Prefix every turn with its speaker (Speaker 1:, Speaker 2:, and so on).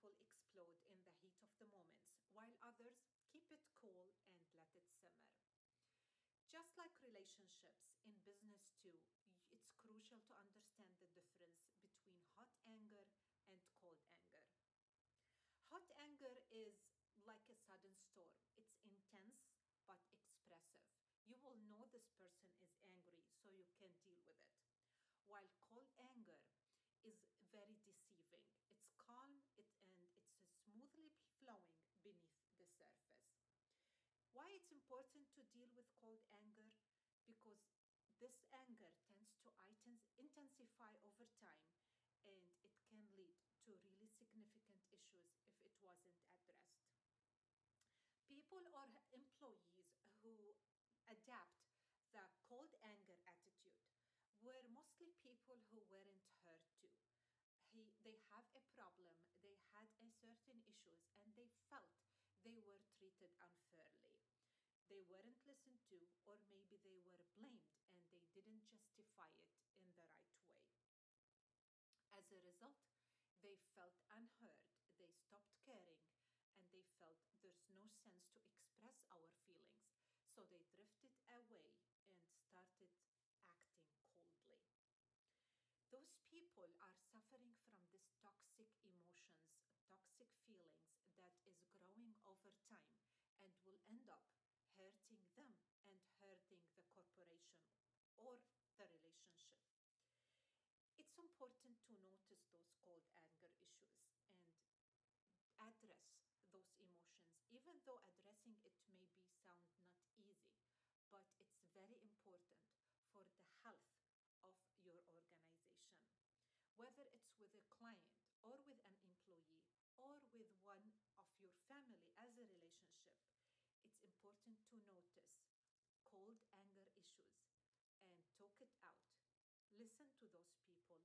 Speaker 1: people explode in the heat of the moments, while others keep it cool and let it simmer. Just like relationships in business too, it's crucial to understand the difference between hot anger and cold anger. Hot anger is like a sudden storm. It's intense but expressive. You will know this person is angry so you can deal with it. While cold anger is very deceiving. It's calm it, and it's smoothly flowing beneath the surface. Why it's important to deal with cold anger? Because this anger tends to intensify over time and it can lead to really significant issues if it wasn't addressed. People or employees who adapt the cold anger attitude were mostly people who weren't hurt too. He, they have a problem, they had a certain issues, and they felt they were treated unfairly. They weren't listened to, or maybe they were blamed and they didn't justify it in the right way. As a result, they felt unheard, they stopped caring, and they felt there's no sense to express our is growing over time and will end up hurting them and hurting the corporation or the relationship. It's important to notice those cold anger issues and address those emotions, even though addressing it may be sound not easy, but it's very important for the health of your organization. Whether it's with a client or with an employee or with one of your family as a relationship, it's important to notice cold anger issues and talk it out. Listen to those people